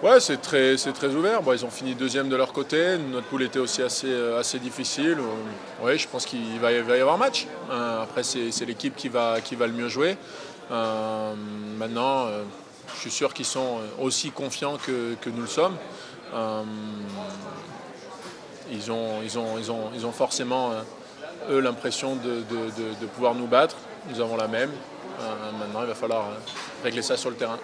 Ouais, c'est très, très ouvert. Ils ont fini deuxième de leur côté. Notre poule était aussi assez, euh, assez difficile. Euh, oui, je pense qu'il va, y avoir match. Euh, après, c'est, l'équipe qui va, qui va le mieux jouer. Maintenant, je suis sûr qu'ils sont aussi confiants que, nous le sommes. ils, ont, ils, ont, ils, ont, ils ont forcément, eux, l'impression de, pouvoir nous battre. Nous avons la même. maintenant, il va falloir régler ça sur le terrain.